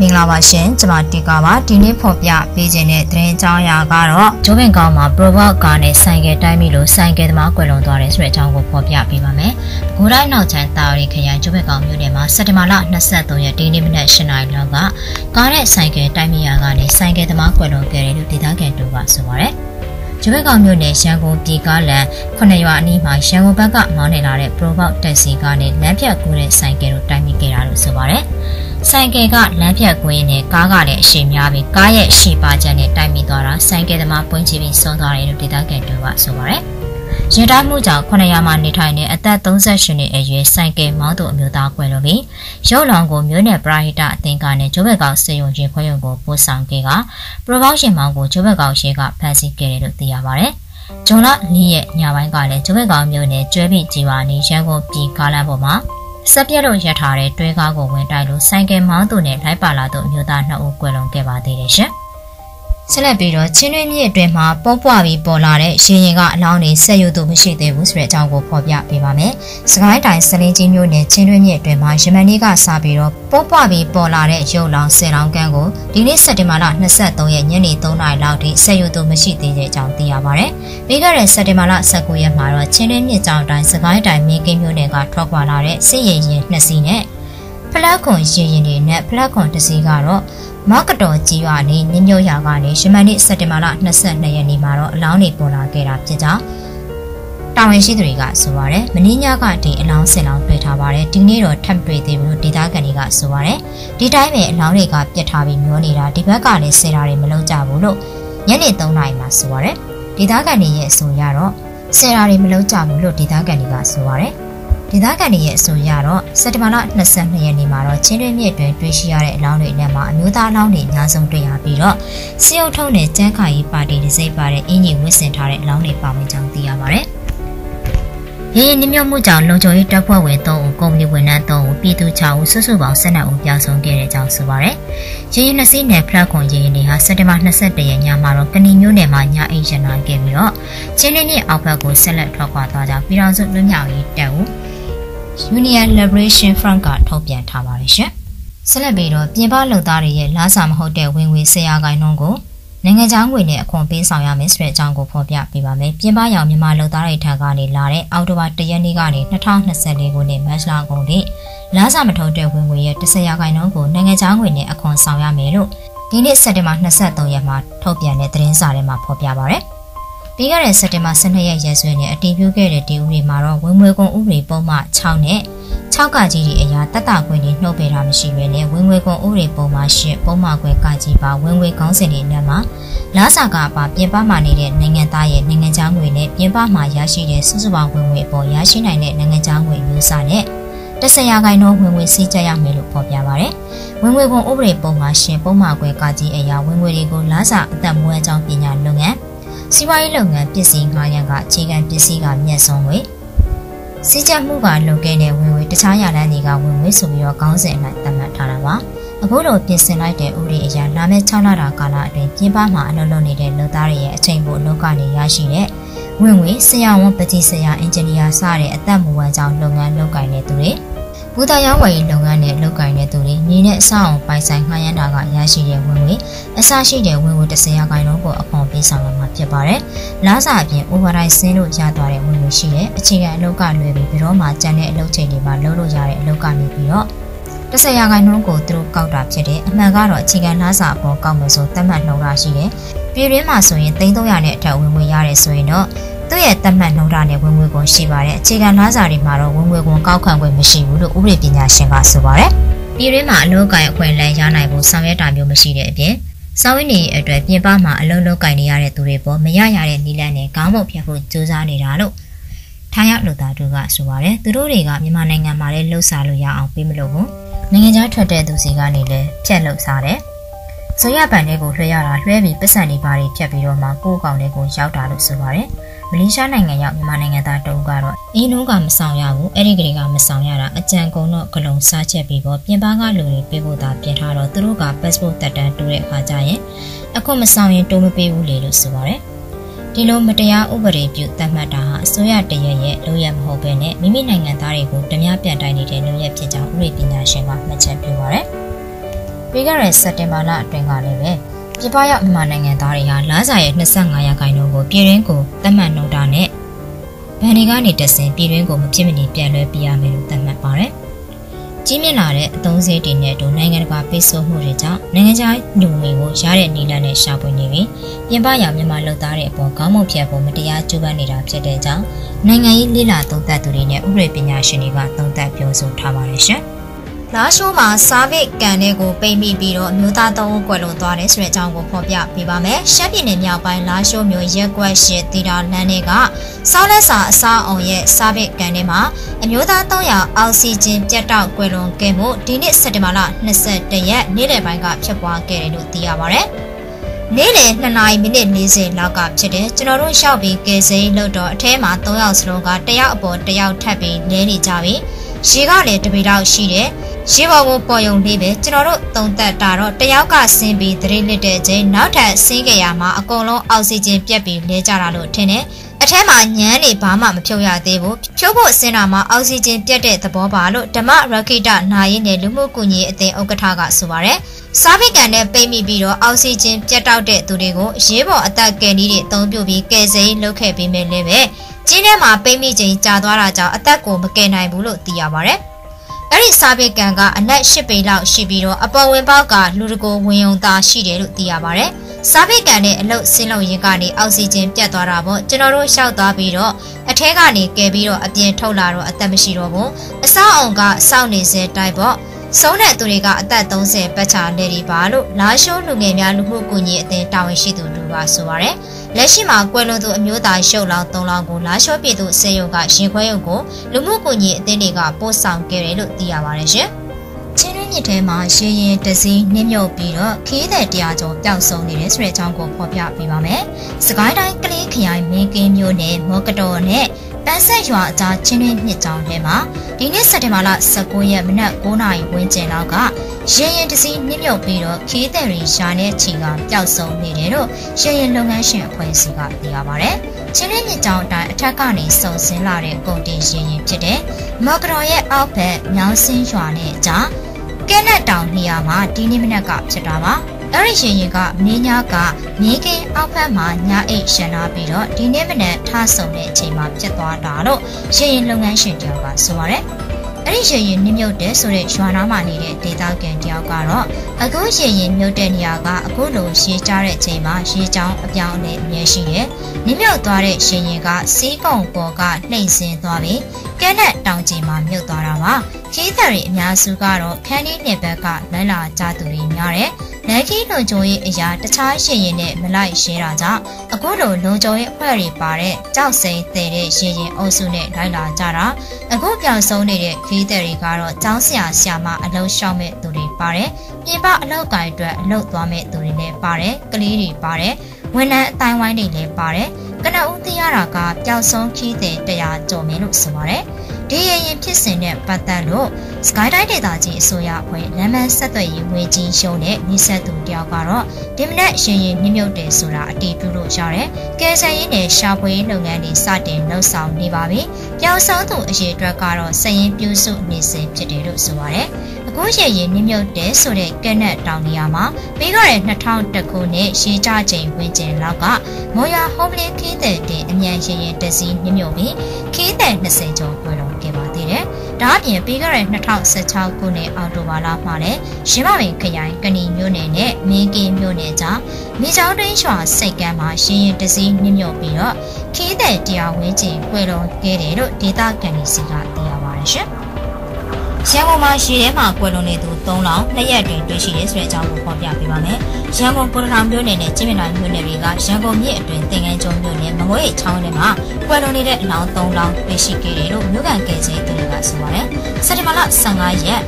မင်္ဂလာပါရှင်ကျွန်မတီကာပါဒီနေ့ဖော်ပြပေးခြင်းတဲ့သတင်းအကြောင်းအရာကတော့ဂျိုးဘင်ကောင်မှာ Provoc ကားနဲ့ဆိုင်ကယ်တိုင်းပြီလို့ဆိုင်ကယ်သမားကွယ်လွန်သွားတယ်ဆိုတဲ့အကြောင်းကိုဖော်ပြပေးပါမယ်။ဘိုးတိုင်းနောက်ချမ်းတာရီခရိုင်ဂျိုးဘင်ကောင်မြို့နယ်မှာစက်တဘာလ23ရက်ဒီနေ့မနက်8:00နာရီလောက်ကကားနဲ့ဆိုင်ကယ်တိုင်းပြီရာကနေဆိုင်ကယ်သမားကွယ်လွန်ခဲ့တယ်လို့ဒေသခံတို့ကဆိုပါတယ်။ ကျဘက်ကောင်မြို့နယ်ရန်ကုန်ပြည်ကားလန်ခုနှစ်ရွာအနီးမှာရန်ကုန်ဘက်ကမောင်းနေလာတဲ့ Probox တက်စီကားနဲ့လမ်းဖြတ်ကူးတဲ့ဆိုင်ကယ်တို့တိုက်မိခဲ့တာလို့ဆိုပါတယ်။ဆိုင်ကယ်ကလမ်းဖြတ်ကွင်းနဲ့ကားကလည်းအရှိများပြီးကားရဲ့ရှေ့ပါချက်နဲ့တိုက်မိသွားတာဆိုင်ကယ်သမားပွင့်ချပြီးဆုံးသွားတယ်လို့ဒေသခံတွေကဆိုပါတယ်။ ရင်တိုက်မှုကြောင့်900မှာနေထိုင်တဲ့အသက်38နှစ်အရွယ်ဆိုင်ကယ်မောင်းသူအမျိုးသားကွယ်လွန်ပြီးရုပ်လောင်ကိုမြို့နယ်ပရာဟိတအသင်းကနဲ့ကျိုးဘက်ကောင်စေယုံချင်းခွဲရုံကိုပို့ဆောင်ခဲ့ကပရိုဘောက်ရှင်မောင်းကိုကျိုးဘက်ကောင်ရှေ့ကဖမ်းဆီးခဲ့တယ်လို့သိရပါတယ်။ဂျွန်လ၄ရက်ညပိုင်းကလည်းကျိုးဘက်ကောင်မြို့နယ်ကျွဲပိကြီးဝါနေရန်ကုန်ပြည်ကားလမ်းပေါ်မှာစက်ပြက်လို့ရထားတဲ့တွဲကားကိုဝင်တိုက်လို့ဆိုင်ကယ်မောင်းသူနဲ့လိုက်ပါလာသူအမျိုးသားနှစ်ဦးကွယ်လွန်ခဲ့ပါသေးတယ်ရှင်။ ဆက်လက်ပြီးတော့ချင်းတွင်းမြစ်အတွင်းမှာပေါပွားပြီးပေါ်လာတဲ့ရေရင်ကအလောင်းတွေဆက်ယူသူမရှိသေးဘူးဆိုတဲ့အကြောင်းကိုဖော်ပြပေးပါမယ်။စကိုင်းတိုင်းစလင်းကြီးမြို့နယ်ချင်းတွင်းမြစ်အတွင်းမှာယမန်နေ့ကစပြီးတော့ပေါပွားပြီးပေါ်လာတဲ့ရုပ်လောင်းဆယ်လောင်းကန်းကိုဒီနေ့စက်တင်ဘာလ23ရက်ညနေ3နာရီလောက်ထိဆက်ယူသူမရှိသေးတဲ့အကြောင်းသိရပါဗျ။ပြီးခဲ့တဲ့စက်တင်ဘာလ19ရက်မှာတော့ချင်းတွင်းမြစ်ကြောင်တိုင်းစကိုင်းတိုင်းမင်းကင်းမြို့နယ်ကထွက်ခွာလာတဲ့စစ်ရင်ရင်နှစ်စီးနဲ့ဖလက်ခွန်ရေရင်တွေနဲ့ဖလက်ခွန်တစ်စီးကတော့ မောက်ကတော်ကြီးရွာနေညညို့ရွာကနေရှမန်နေ့စက်တင်ဘာလ22ရက်နေ့မှာတော့အလောင်းတွေပေါ်လာခဲ့တာဖြစ်ကြောင်းတာဝန်ရှိသူတွေကဆိုပါရယ်မင်းညကဒီအလောင်းစင်လောင်းတွေ့ထားပါတယ်ဒီနေ့တော့ထပ်တွေ့သေးဘူးလို့ဒေသခံတွေကဆိုပါရယ်ဒီတိုင်းပဲအလောင်းတွေကပြတ်ထားပြီးမျောနေတာဒီဘက်ကလည်းဆယ်တာတွေမလုပ်ကြဘူးလို့ညနေ3နာရီမှာဆိုပါရယ်ဒေသခံတွေရဲ့အဆိုအရတော့ဆယ်တာတွေမလုပ်ကြဘူးလို့ဒေသခံတွေကဆိုပါရယ် ဒေသခံတွေရဲ့အဆိုအရတော့စက်တဘာလ22ရက်နေ့မှာတော့ချင်းတွင်းမြစ်တွင်တွေ့ရှိရတဲ့အလောင်းတွေနဲ့မှာအမျိုးသားအလောင်းတွေအများဆုံးတွေ့ရပြီးတော့စီအုပ်ထုံးနဲ့ကျန်းခါရီပါတီဒစိမ့်ပါတဲ့အင်ကြီးဝစ်ဆင်ထားတဲ့အလောင်းတွေပါဝင်ကြောင်းသိရပါတယ်။ရင်းနှီးမြှုပ်မှုကြောင့်လုံခြုံရေးတပ်ဖွဲ့ဝင်3ဦးကုမ္ပဏီဝန်ထမ်း3ဦးပြည်သူ6ဦးစုစုပေါင်း12ဦးပြောင်းဆုံးခဲ့တဲ့အကြောင်းဆိုပါရယ်။ရင်းနှစီးနယ်ဖလက်ခွန်ရင်းတွေဟာစက်တင်ဘာ22ရက်ညမှာတော့ကဏီမျိုးနယ်မှာညအိမ်ရနာခဲ့ပြီးတော့ချင်းလင်းမြစ်အောက်ဘက်ကိုဆက်လက်ထွက်ခွာသွားကြောင်းပြည်တော်စုလွတ်မြောက်ရေးတပ်ဦး Union Liberation Front ကထုတ်ပြန်ထားပါတယ်ရှင်။ဆက်လက်ပြီးတော့ပြင်ပလုံသားတွေရဲ့လားစာမဟုတ်တဲ့ဝင်ငွေဆရာကိုင်းနှုန်းကိုနိုင်ငံခြားငွေနဲ့အခွန်ပေးဆောင်ရမယ်ဆိုတဲ့အကြောင်းကိုဖော်ပြပေးပါမယ်။ပြင်ပရောင်မြန်မာလုံသားတွေထံကနေလာတဲ့အောက်တိုဘာ၁ရက်နေ့ကနေ2024ခုနှစ်မတ်လကုန်ထိလားစာမထုတ်တဲ့ဝင်ငွေရဲ့10ရာခိုင်နှုန်းကိုနိုင်ငံခြားငွေနဲ့အခွန်ဆောင်ရမယ်လို့ဒီနေ့စက်တင်ဘာ23ရက်မှာထုတ်ပြန်တဲ့သတင်းစာထဲမှာဖော်ပြပါရယ်။ ပြီးခဲ့တဲ့စက်တင်ဘာ12ရက်ရက်စွဲနဲ့အတည်ပြုခဲ့တဲ့ဒီဥပဒေမှာတော့ဝင်ငွေကုန်ဥပဒေပုံမှ6နဲ့6ကကြီးဒီအရာတက်တာခွင့်တွေနှုတ်ပယ်တာမရှိဘဲနဲ့ဝင်ငွေကုန်ဥပဒေပုံမှ10ပုံမှခွဲကကြီးပါဝင်ငွေကောင်းစဉ်တွေနဲ့မှာလာစာကပါပြင်ပမှာနေတဲ့နိုင်ငံသားရဲ့နိုင်ငံခြားငွေနဲ့ပြင်ပမှာရရှိတဲ့စုစုပေါင်းဝင်ငွေအပေါ်ရရှိနိုင်တဲ့နိုင်ငံခြားငွေမျိုးစားနဲ့တဆရာခိုင်နှုန်းဝင်ငွေစီးကြရမယ်လို့ဖော်ပြပါရတယ်။ဝင်ငွေကုန်ဥပဒေပုံမှ10ပုံမှခွဲကကြီးအရာဝင်ငွေတွေကိုလာစာအသက်မွေးအကြောင်းပညာလုပ်ငန်း စီးပွားရေးလုပ်ငန်းပစ္စည်းငှားရမ်းကအခြေခံပစ္စည်းကမြတ်ဆုံးဝေစီးကျက်မှုကလုပ်ခဲ့တဲ့ဝင်ငွေတခြားရလန်းတွေကဝင်ငွေဆိုပြီးတော့ကောင်းစဉ်အလိုက်သတ်မှတ်ထားတာပါအခုလိုပြင်ဆင်လိုက်တဲ့ဥပဒေအရလာမယ့်6လတာကာလအတွင်းပြင်ပမှာအလုပ်လုပ်နေတဲ့လုပ်သားတွေရဲ့အချိန်ပိုအလုပ်ကနေရရှိတဲ့ဝင်ငွေဆရာဝန်ပတိဆရာအင်ဂျင်နီယာစတဲ့အသက်မူဝမ်းကြောင်းလုပ်ငန်းလုပ်ကိုင်နေသူတွေ ဘူတာရောင်းဝယ်ရေးလုပ်ငန်းနဲ့လုပ်ကိုင်တဲ့သူတွေမြေနဲ့အဆောက်အုံပိုင်ဆိုင်ငှားရမ်းတာကရရှိတဲ့ဝင်ငွေအစရှိတဲ့ဝင်ငွေ30ရာခိုင်နှုန်းကိုအခွန်ပေးဆောင်ရမှာဖြစ်ပါတယ်။လားစာအပြင် override ဆင်းလို့ရသွားတဲ့ဝင်ငွေရှိတဲ့အခြေခံအလုပ်ကလွယ်ပြီးပြီးတော့မှကျန်တဲ့အလုပ်ချိန်တွေမှာလုပ်လို့ရတဲ့အလုပ်ကနေပြီးတော့30ရာခိုင်နှုန်းကိုသူတို့ကောက်တာဖြစ်တယ်။အမှန်ကတော့အခြေခံလားစာအပေါ်ကောက်မယ်ဆိုသတ်မှတ်နှုန်းတာရှိတယ်။ပြည်တွင်းမှာဆိုရင်300နဲ့အထက်ဝင်ငွေရတယ်ဆိုရင်တော့ သူ့ရဲ့တတ်မှတ်နှုန်းထားနဲ့ဝင်ငွေကုန်ရှိပါတယ်အခြေခံလားစာတွေမှာတော့ဝင်ငွေကုန်ကောက်ခံခွင့်မရှိဘူးလို့ဥပဒေပညာရှင်ကဆိုပါတယ်ပြည်တွင်းမှာအလုပ်ကိုင်အခွင့်အလမ်းရနိုင်ဖို့ဆောင်ရွက်တာမျိုးမရှိတဲ့အပြင်စောင်းရင်းနေအတွက်ပြင်ပမှာအလုပ်လုပ်ကိုင်နေရတဲ့သူတွေပေါ်မရရတဲ့နည်းလမ်းနဲ့ခေါင်းမုတ်ဖြတ်ဖို့ကြိုးစားနေတာလို့ထိုင်းရောက်လူသားတို့ကဆိုပါတယ်သူတို့တွေကမြန်မာနိုင်ငံမှာလည်းလှုပ်ရှားလို့ရအောင်ပေးမလို့ဘူးနိုင်ငံခြားထွက်တဲ့သူစီကနေလည်းဖြတ်လှုပ်ရှားတယ်ဆိုရပန်တွေကိုလွှဲရတာလွှဲပြီးပတ်စံနေပါတွေဖြတ်ပြီးတော့မှကိုယ့်ကောင်တွေကိုရောက်တာလို့ဆိုပါတယ် မလေးရှားနိုင်ငံရောက်မြန်မာနိုင်ငံသားတအုပ်ကတော့အင်းနှုံးကမဆောင်ရဘူးအဲ့ဒီကလေးကမဆောင်ရတာအကြံကုန်တော့ဂလုံးစားချက်ပြီးပေါ့ပြင်ပကလူတွေပေးဖို့သာပြင်ထားတော့သူတို့က passport တက်တန်းတိုးတဲ့အခါကျရင်အခုမဆောင်ရင်တိုးမပေးဘူးလေလို့ဆိုပါတယ်ဒီလိုမတရားဥပဒေပြုသတ်မှတ်တာဟာအစိုးရတရရဲ့လုပ်ရမဟုတ်ဘဲနဲ့မိမိနိုင်ငံသားတွေကိုဓမြပြန်တိုင်းနေတဲ့လုပ်ရဖြစ်ကြောင်းဥပဒေပညာရှင်ကမှတ်ချက်ပြုပါတယ်။ပပြီးခဲ့တဲ့စက်တင်ဘာလအတွင်းကလည်းပဲ ပြည်ပရောက်မြန်မာနိုင်ငံသားတွေဟာလာစာရဲ့25ရာခိုင်နှုန်းကိုပြည်ရင်းကိုသတ်မှတ်နှုန်းတာနဲ့ဗန်ဒီကနေတဆင်ပြည်ရင်းကိုမဖြစ်မနေပြန်လွှဲပြရမယ်လို့သတ်မှတ်ပါတယ်။ကြီးမြင့်လာတဲ့အသုံးစရိတ်တွေနဲ့အတူနိုင်ငံတကာပိတ်ဆို့မှုတွေကြောင့်နိုင်ငံခြားညွန်ဝင်ကိုရတဲ့နည်းလမ်းနဲ့ရှာဖွေနေပြီးပြင်ပရောက်မြန်မာလုပ်သားတွေအပေါ်ခေါင်းမုတ်ဖြတ်ဖို့မတရားကြိုးပမ်းနေတာဖြစ်တဲ့ကြောင့်နိုင်ငံရေးလိလာသုံးသပ်သူတွေနဲ့ဥပဒေပညာရှင်တွေကသုံးသပ်ပြောဆိုထားပါတယ်ရှင်။ လာရှိုးမှာစားဗစ်ကန်တဲ့ကိုပိတ်မိပြီးတော့မျိုးသားသုံးကွက်လုံးသွားတယ်ဆိုတဲ့အကြောင်းကိုဖော်ပြပေးပါမယ်။ရှမ်းပြည်နယ်မြောက်ပိုင်းလာရှိုးမြို့ရက်ကွက်ရှိတီတာလမ်းတွေကစားလက်စာအစားအောင်ရဲ့စားဗစ်ကန်ထဲမှာအမျိုးသား300အောက်ဆီဂျင်ပြတ်တောက်ကွယ်လွန်ခဲ့မှုဒီနှစ်စက်တင်ဘာလ22ရက်နေ့လယ်ပိုင်းကဖြစ်ပွားခဲ့တယ်လို့သိရပါဗျ။နေ့လယ်2နာရီမိနစ်40လောက်ကဖြစ်တယ်ကျွန်တော်တို့ရှောက်ပြီးကယ်ဆယ်လို့တော့အထဲမှာ3ယောက်စလုံးကတယောက်အပေါ်တယောက်ထပ်ပြီးလဲနေကြပြီရေကလည်းတပေတော့ရှိတယ် ရေပေါ်ကိုပေါ်ယုံလေးပဲကျွန်တော်တို့သုံးသက်တာတော့တယောက်ကဆင်းပြီးသတိလစ်တဲ့ချိန်နောက်ထပ်ဆင်းကြရမှာအကုန်လုံးအောက်ဆီဂျင်ပြတ်ပြီးလဲကြတာလို့ထင်တယ်အထက်မှာညမ်းနေဘာမှမဖြုတ်ရသေးဘူးဖြုတ်ဖို့ဆင်းတာမှာအောက်ဆီဂျင်ပြတ်တဲ့သဘောပါလို့ဓမ္မရခိတနာယင်းနဲ့လူမှုကူညီအသင်းဥက္ကဋ္ဌကဆိုပါတယ်စားဖိကန်နဲ့ပိတ်မိပြီးတော့အောက်ဆီဂျင်ပြတ်တောက်တဲ့သူတွေကိုရေးပေါ်အသက်ကယ်နည်းတွေအသုံးပြုပြီးကယ်ဆယ်လုပ်ခဲ့ပေးမယ်လည်းပဲကျင်းထဲမှာပိတ်မိချိန်ကြာသွားတာကြောင့်အသက်ကိုမကယ်နိုင်ဘူးလို့သိရပါတယ် အဲ့ဒီစာပေကံကအနက်၈ပေလောက်ရှိပြီးတော့အပေါ်ဝင်ပေါက်ကလူတကိုဝင်ုံသားရှိတယ်လို့သိရပါတယ်။စာပေကံနဲ့အလုတ်ဆင်းလုံရင်ကနေအောက်ဆီဂျင်ပြတ်သွားတာပေါ့ကျွန်တော်တို့ရှောက်သွားပြီးတော့အထဲကနေကယ်ပြီးတော့အပြင်ထုတ်လာတော့အသက်မရှိတော့ဘူး။အဆောက်အုံကစောင့်နေစေတိုက်ပေါ့ဆုံးတဲ့သူတွေကအသက်30ပတ်ချာနေဒီပါလို့လာရှိုးလူငယ်များလူမှုကူညီအသင်းတာဝန်ရှိသူတို့ကဆိုပါရယ် လက်ရှိမှာကွယ်လွန်သူအမျိုးသားရှုပ်လောင်း၃လောင်းကိုလာရှိုးပြည်သူစေယုံကရင်ခွဲရုံကိုလူမှုကူညီအသင်းတွေကပို့ဆောင်ခဲ့တယ်လို့သိရပါတယ်ရှင်ချင်းရင်းမြစ်ထဲမှာရေရင်တစည်းနှင်းမြုပ်ပြီးတော့ခီးတဲ့တရားကျော်ပျောက်ဆုံးနေတဲ့ဆိုတဲ့အကြောင်းကိုဖော်ပြပေးပါမယ်။စကိုင်းတိုင်းကလေးခရိုင်မင်းကင်းမြို့နယ်မော်ကတော်နဲ့ ပန်းဆက်ရွာအကြားချင်းရင်းမြစ်ကြောင်းထဲမှာဒီနေ့စက်တင်ဘာလ19ရက်မနက်9:00နာရီဝန်းကျင်လောက်ကရင်ရင်တစည်းနှိမ့်မြုပ်ပြီးတော့ခီးတဲ့ရီရှာနဲ့ချီကပျောက်ဆုံးနေတယ်လို့ရင်ရင်လုပ်ငန်းရှင်အဖွဲ့အစည်းကသိရပါဗျ။ချင်းရင်းမြစ်ကြောင်းအတိုင်းအထက်ကနေစုံစင်းလာတဲ့ကုန်တင်ရင်ရင်ဖြစ်တဲ့မော်ကတော်ရဲ့အောက်ဘက်မြောင်းစင်းရွာနဲ့အကြားကဲနက်တောင်နေရာမှာဒီနေ့မနက်ကဖြစ်တာပါ။ အဲ့ဒီရှင်ရင်ကမင်းညာကမြေကင်းအောက်ဖက်မှာညာအိတ်ရှန်နာပြီးတော့ဒီနေ့မနက်ထဆုံတဲ့အချိန်မှာဖြစ်သွားတာလို့ရှင်ရင်လုပ်ငန်းရှင်တယောက်ကဆိုရတယ်။အဲ့ဒီရှင်ရင်နှမြုပ်တဲ့ဆိုတဲ့ရွာနာမှာနေတဲ့ဒေသခံတယောက်ကတော့အခုရှင်ရင်မြုပ်တဲ့နေရာကအခုလိုရှေးကြတဲ့အချိန်မှာရေချောင်းအပြောင်းအလဲအမြဲရှိတယ်။နှမြုပ်သွားတဲ့ရှင်ရင်ကစီးကုံပေါ်ကနှိမ့်ဆင်းသွားပြီးကဲနဲ့တောင်ကြီးမှာမြုပ်သွားတာပါ။ခီးသည်တွေအများစုကတော့ခန်းဒီနှစ်ဘက်ကလဲလာကြသူတွေများတယ်။ လက်ခီလုံခြုံရေးအရာတခြားရှင်ရင်နဲ့မလိုက်ရှဲတာကြောင့်အခုလိုလုံခြုံရေးအဖွဲ့တွေပါတဲ့ကြောက်စိန်တဲ့တဲ့ရှင်ရင်အုပ်စုနဲ့လိုက်လာကြတာအခုပြောင်းဆုံးနေတဲ့ခီးသည်တွေကတော့ကျောင်းဆရာဆရာမအလုံးရှောက်မဲ့သူတွေပါတယ်ပြင်ပအလောက်ကိုင်အတွက်အလောက်သွားမဲ့သူတွေလည်းပါတယ်ကလေးတွေပါတယ်ဝန်ထမ်းအတိုင်းဝိုင်းတွေလည်းပါတယ်ကနဦးသိရတာကပျောက်ဆုံးခီးတဲ့တရားကြော်မင်းလို့ဆိုပါတယ် ဒီရရင်ဖြစ်စဉ်နဲ့ပတ်သက်လို့စကိုင်းတိုင်းဒေသကြီးအစိုးရအဖွဲ့လမ်းမဆက်သွယ်ရေးဝေကြီးရှုံးတဲ့မိဆက်သူတယောက်ကတော့ဒီမနက်ရင်ရင်နှမြုပ်တယ်ဆိုတာအတည်ပြုလို့ရတယ်။ကယ်ဆယ်ရေးနဲ့ရှာဖွေရေးလုပ်ငန်းတွေစတင်လှုပ်ဆောင်နေပါပြီ။ပြောင်းဆုံးသူအရေးအတွက်ကတော့စရင်ပြုစုနေစဉ်ဖြစ်တယ်လို့ဆိုပါတယ်။အခုရင်ရင်နှမြုပ်တယ်ဆိုတဲ့ကက်နက်တောင်နေရာမှာပြီးခဲ့တဲ့2000ခုနှစ်ရှေးကြချိန်ဝန်းကျင်လောက်ကမော်ယာဟ ோம் လင်းခင်းတဲ့တင်အမြန်ရင်ရင်တစီနှမြုပ်ပြီးခင်းတဲ့20ကျော်ပွဲတော်ခဲ့ပါသေးတယ်။ ဒါအပြင်ပြီးခဲ့တဲ့2016ခုနှစ်အောက်တိုဘာလမှာလည်းရင်းမပင်ခရိုင်ကဏီမြို့နယ်နဲ့မင်းကင်းမြို့နယ်ကြားမြေချောင်းတွင်းရွာစိတ်ကမ်းမှာရှင်ရင်တစည်းနှမြုပ်ပြီးတော့ခီးတဲ့တရားဝင်းကျင်ပွဲတော်ခဲ့တယ်လို့ဒေသခံတွေစီကသိရပါတယ်ရှင်။ရန်ကုန်မှာရေထဲမှာကွယ်လွန်နေသူ၃လောင်းနှစ်ရက်အတွင်းတွေ့ရှိတယ်ဆိုတဲ့အကြောင်းကိုဖော်ပြပေးပါမယ်။ရန်ကုန်ပုရထောင်မြို့နယ်နဲ့ကျင်းမြနိုင်မြို့နယ်တွေကရန်ကုန်မြစ်အတွင်းသင်္ကန်းကျုံ မြို့နယ်မငွေချောင်းထဲမှာကွယ်လွန်နေတဲ့အလောင်း၃လောင်းတွေ့ရှိခဲ့တယ်လို့မြို့ကန်ကယ်ဆယ်သူတွေကဆိုပါတယ်။စက်တင်ဘာလ15ရက်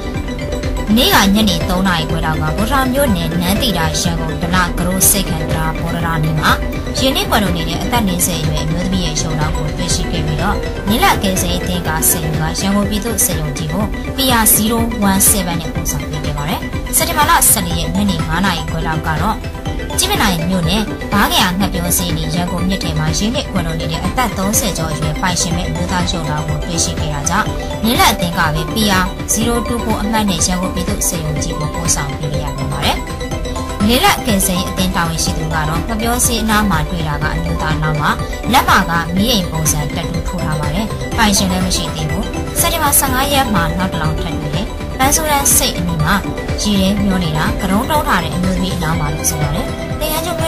နေ့ကညနေ3နာရီခွဲလောက်ကဗုဒ္ဓမြို့နယ်နန်းတီတာရန်ကုန်ဒလကရိုးစိတ်ခံတရာဘော်ဒရာနေမှာရင်းနှီးပွားလို့နေတဲ့အသက်40အရွယ်အမျိုးသမီးရဲ့ရှုံတော်ကိုတွေ့ရှိခဲ့ပြီးတော့မြလကယ်ဆယ်အသင်းကစေယူကရန်ကုန်ပြည်သူ့စေယုံကြီးကို PR017 နဲ့ပို့ဆောင်ပေးခဲ့ပါတယ်။စက်တင်ဘာလ14ရက်ညနေ9နာရီခွဲလောက်ကတော့ ကြည့်မနိုင်မြို့နယ်ဘားကရငှက်ပြောစီနီရန်ကုန်မြစ်ထဲမှာရင်းနှစ်ခွန်တော်နေတဲ့အသက်30ကျော်အရွယ်ပိုင်ရှင်မဲ့အမျိုးသားရုံတော်ကိုတွေ့ရှိခဲ့တာကြောင့်မြင်းလက်အသင်းကပဲ PR 024အမှတ်နဲ့ရန်ကုန်ပြည်သူ့စေယုံကြီးကိုပို့ဆောင်ပေးရပြန်ပါတယ်။လေးလက်ကင်ဆယ်အသင်းတာဝန်ရှိသူကတော့ငပြောစီအနားမှာတွေ့တာကအမျိုးသားနောက်မှာလက်မှာကမီးအိမ်ပုံစံတက်တူထိုးထားပါတယ်။ပိုင်ရှင်လည်းမရှိသေးဘူး။စက်တင်ဘာ15ရက်မှာနောက်တစ်လောင်းထပ်တွေ့တယ်။ပန်းဆိုးရန်စိတ်အနီးမှာရည်ရဲမျောနေတာကရုံးတောင်းထားတဲ့အမျိုးသမီးအနားမှာလို့ဆိုရတယ်။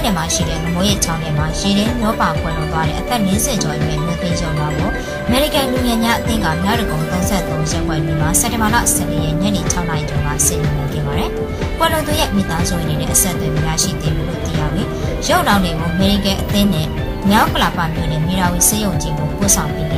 တင်ရကျုံမြို့နယ်မှာရှိတဲ့ငမိုးရဲ့ချောင်းထဲမှာရည်ရဲမျောပါခွဲလွန်သွားတဲ့အသက်40ကျော်အရွယ်မျိုးသိန်းကျော်လာကိုအမေရိကန်လူငယ်များအသင်းကမြရကုံ33ရက်ွက်ပြီးမှစက်တင်ဘာလ14ရက်ညနေ6နာရီကျော်ကဆင်နွှဲခဲ့ပါတယ်။ကွာလွန်သူရဲ့မိသားစုဝင်တွေနဲ့အဆက်အသွယ်များရှိသေးတယ်လို့သိရပြီးရုပ်လောင်တွေကိုအမေရိကန်အသင်းနဲ့မြောက်ကလာပါမြို့နယ်မီရာဝီစေယုံကြီးကိုပို့ဆောင်ပြီး